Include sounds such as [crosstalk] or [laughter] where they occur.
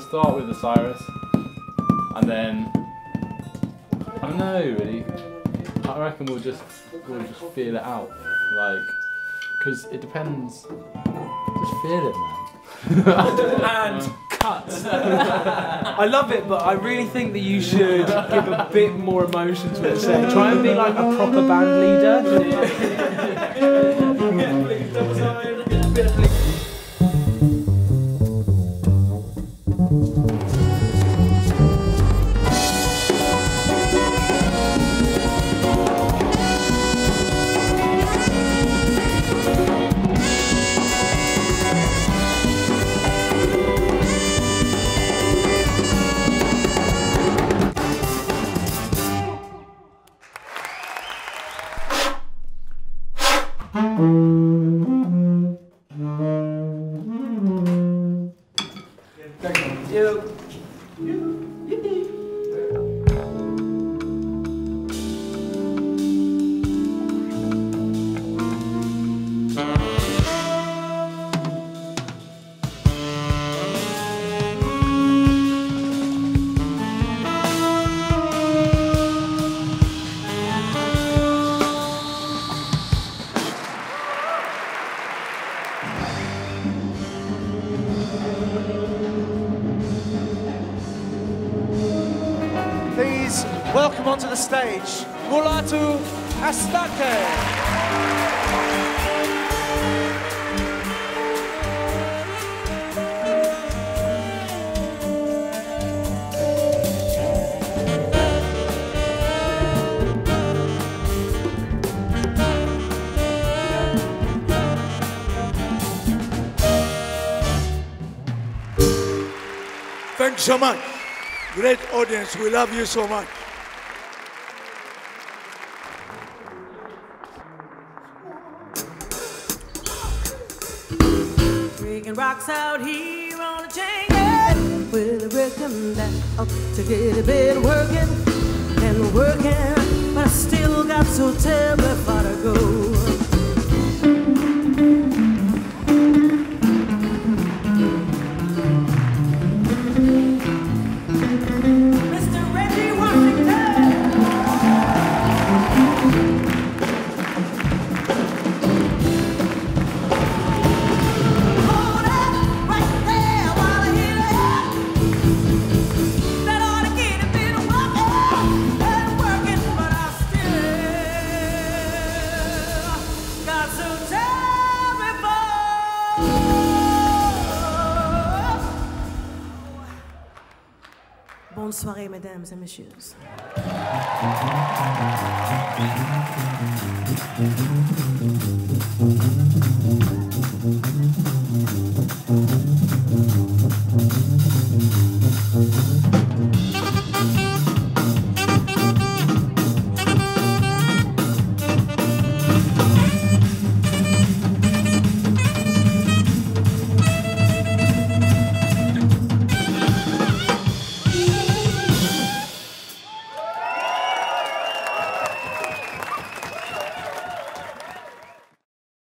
start with Osiris, and then I don't know really. I reckon we'll just we'll just feel it out, like, cause it depends. Just feel it, man. [laughs] and cut. [laughs] I love it, but I really think that you should give a bit more emotion to it. Say, try and be like a proper band leader. [laughs] Thank you. you. Please welcome onto the stage Mulatu Astatke. Thank you so much. Great audience. We love you so much. Breaking rocks out here on a chain. Well, I reckon that ought to get a bit working and working, but I still got so terribly Thank you. Bonne soirée, mesdames et messieurs.